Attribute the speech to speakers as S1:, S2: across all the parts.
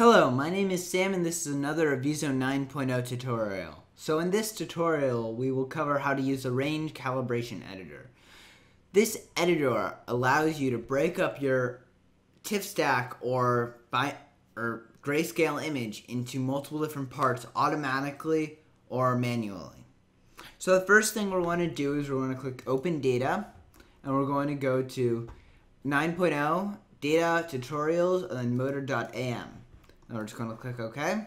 S1: Hello, my name is Sam and this is another Avizo 9.0 tutorial. So in this tutorial, we will cover how to use a range calibration editor. This editor allows you to break up your TIFF stack or, by, or grayscale image into multiple different parts automatically or manually. So the first thing we're going to do is we're going to click Open Data and we're going to go to 9.0 Data Tutorials and then motor.am. And we're just going to click OK.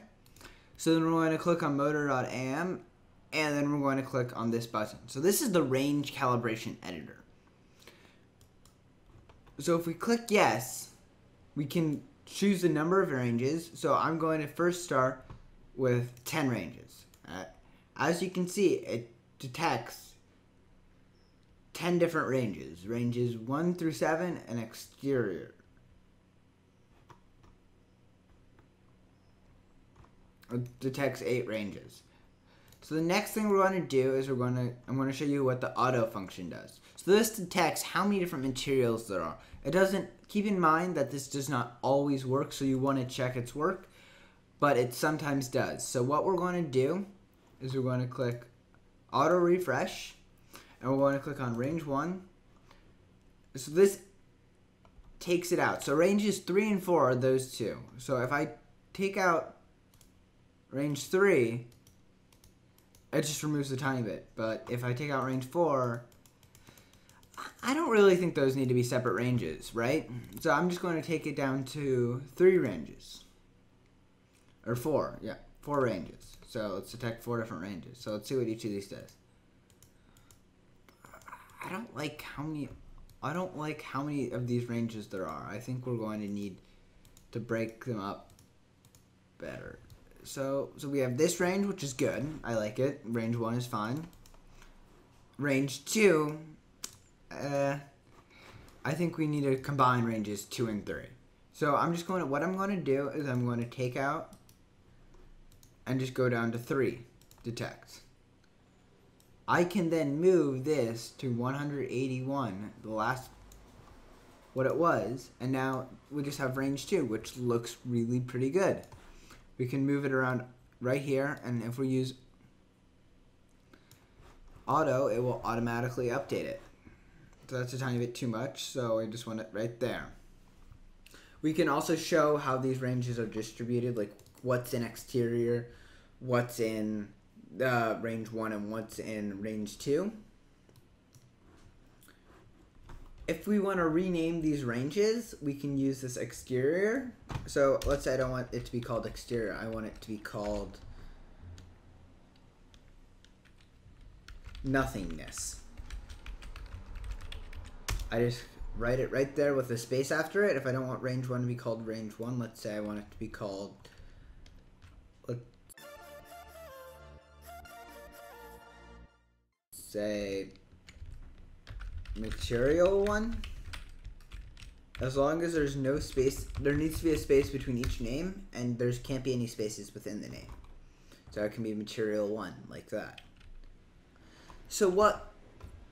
S1: So then we're going to click on motor.am and then we're going to click on this button. So this is the range calibration editor. So if we click yes, we can choose the number of ranges. So I'm going to first start with 10 ranges. Uh, as you can see, it detects 10 different ranges. Ranges 1 through 7 and exterior. Detects eight ranges. So the next thing we're going to do is we're going to, I'm going to show you what the auto function does. So this detects how many different materials there are. It doesn't, keep in mind that this does not always work, so you want to check its work, but it sometimes does. So what we're going to do is we're going to click auto refresh, and we're going to click on range one. So this takes it out. So ranges three and four are those two. So if I take out range 3, it just removes a tiny bit. But if I take out range 4, I don't really think those need to be separate ranges, right? So I'm just going to take it down to 3 ranges. Or 4, yeah, 4 ranges. So let's detect 4 different ranges. So let's see what each of these does. I don't like how many... I don't like how many of these ranges there are. I think we're going to need to break them up better so so we have this range, which is good. I like it. Range one is fine. Range two, uh, I think we need to combine ranges two and three. So I'm just going to, what I'm going to do is I'm going to take out and just go down to three, detect. I can then move this to 181, the last, what it was, and now we just have range two, which looks really pretty good we can move it around right here and if we use auto it will automatically update it. So that's a tiny bit too much so I just want it right there. We can also show how these ranges are distributed like what's in exterior what's in uh, range 1 and what's in range 2 if we want to rename these ranges, we can use this exterior. So let's say I don't want it to be called exterior. I want it to be called nothingness. I just write it right there with a space after it. If I don't want range 1 to be called range 1, let's say I want it to be called let's say material one. As long as there's no space, there needs to be a space between each name, and there can't be any spaces within the name. So it can be material one, like that. So what,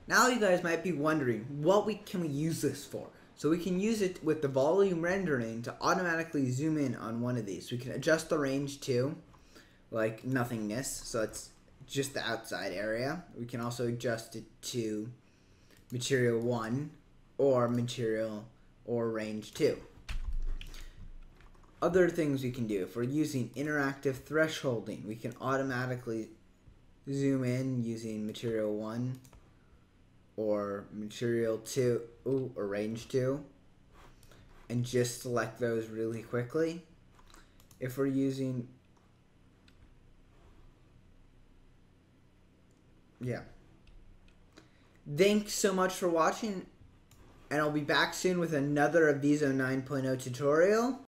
S1: now you guys might be wondering, what we can we use this for? So we can use it with the volume rendering to automatically zoom in on one of these. We can adjust the range to, like nothingness, so it's just the outside area. We can also adjust it to material 1 or material or range 2. Other things we can do, if we're using interactive thresholding, we can automatically zoom in using material 1 or material 2 or range 2 and just select those really quickly. If we're using yeah Thanks so much for watching, and I'll be back soon with another Avizo 9.0 tutorial.